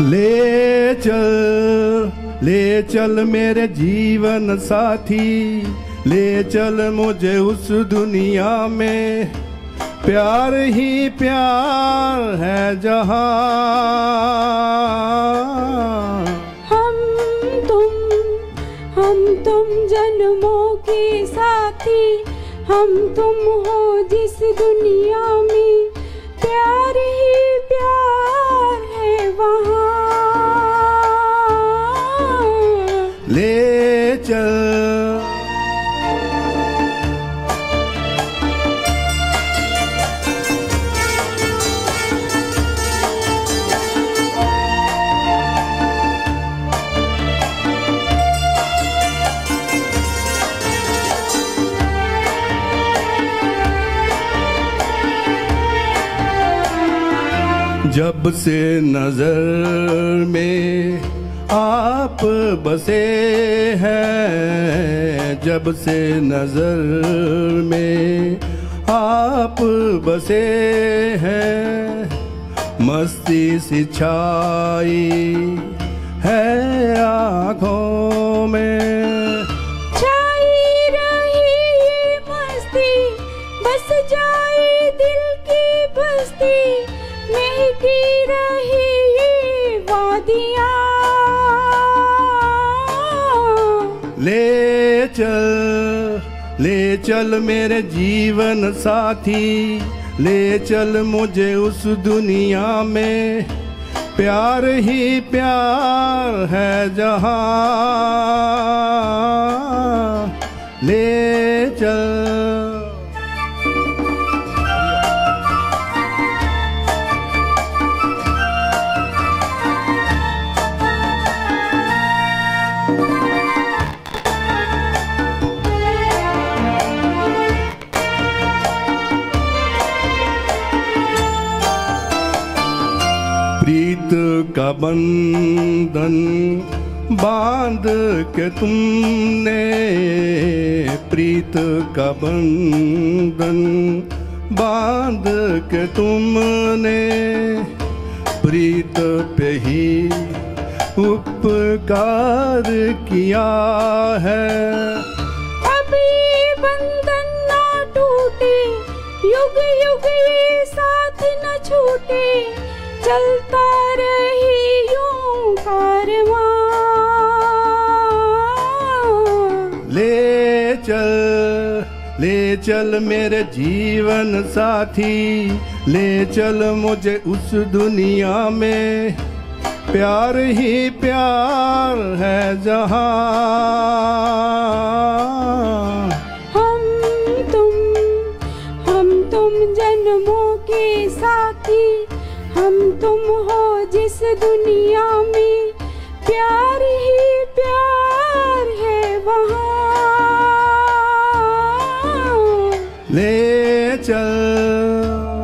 ले चल ले चल मेरे जीवन साथी, ले चल मुझे उस दुनिया में। प्यार ही प्यार है जहाँ। हम तुम हम तुम जन्मों के साथी, हम तुम हो जिस दुनिया में। प्यार ही प्यार जब से नज़र में आप बसे हैं, जब से नज़र में आप बसे हैं, मस्ती सी छाई है आँखों ले चल ले चल मेरे जीवन साथी, ले चल मुझे उस दुनिया में। प्यार ही प्यार है जहाँ। का बंधन बाँध के तुमने प्रीत का बंधन बाँध के तुमने प्रीत पे ही उपकार किया है। अभी बंधन ना टूटे युग युग साथ न छूटे, चलता रही ले चल ले चल मेरे जीवन साथी, ले चल मुझे उस दुनिया में। प्यार ही प्यार है जहाँ। हम तुम हम तुम जन्मों के साथी, हम तुम हो जिस दुनिया में। love.